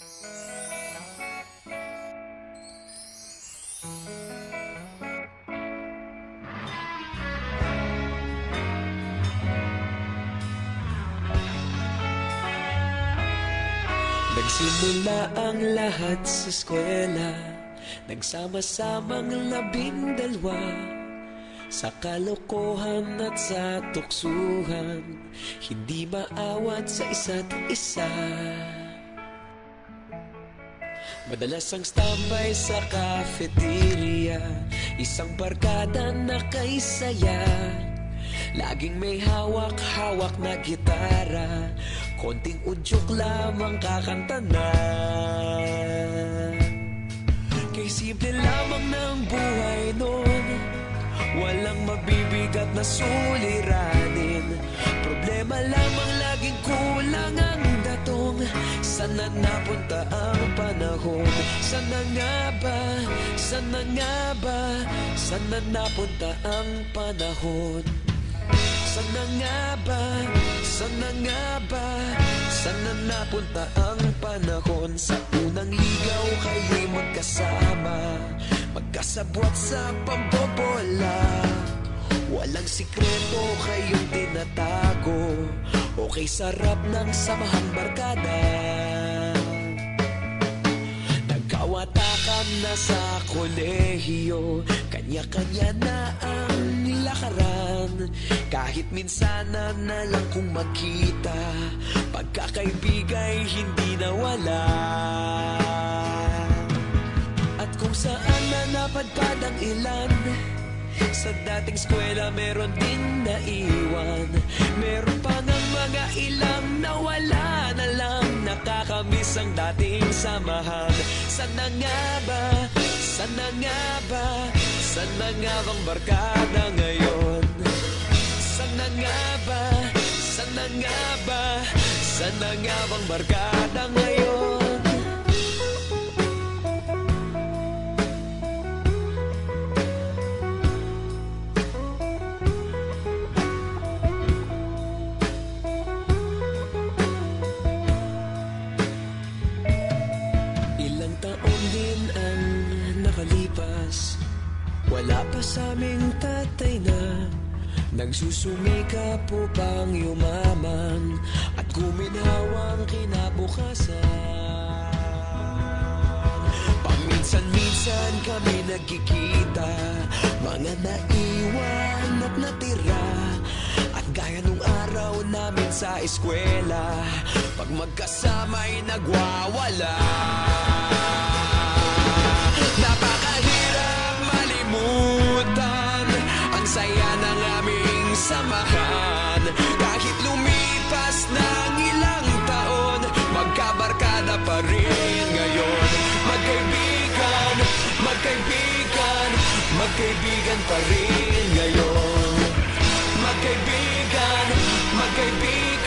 Nagsimula ang lahat sa eskwela. Nagsama-samang labing dalwa Sa kalokohan at sa tuksuhan. Hindi maawat sa isa't isa Madalas ang standby sa cafeteria. Isang barkada na kay saya. Laging may hawak-hawak na gitara. Konting udyok lamang kakanta na. Kay simple lamang ng buhay nun. Walang mabibigat na suliranin. Problema lamang laging kulang ang Sana napunta ang panahon? Sana nga ba, sana nga ba? Sana napunta ang panahon? Sana nga ba, sana nga ba? Sana napunta ang panahon? Sa unang ligaw kayo'y magkasama Magkasabwat sa pambobola. Walang sikreto kayong tinatago Okay sarap ng samahang barkada. Nagkawatakan na sa kolehiyo. Kanya-kanya na ang lakaran Kahit minsan na lang kung makita Pagkakaibigay hindi nawala. At kung saan na napadpad ang ilan Sa dating eskwela meron din naiwan. Meron pa ng mga ilang nawala na lang. Nakakamiss ang dating samahan. Sana nga ba, sana nga ba? Sana nga bang barkada ngayon? Sana nga ba, sana nga ba? Sana nga bang barkada ngayon? Nakalipas Wala pa sa aming tatay na Nagsusumikap upang yumaman At guminhawang kinabukasan? Paminsan-minsan kami nagkikita Mga naiwan at natira. At gaya nung araw namin sa eskwela Pag magkasama'y nagwawala. Napakahirap magkaibigan pa rin ngayon. Magkaibigan, magkaibigan.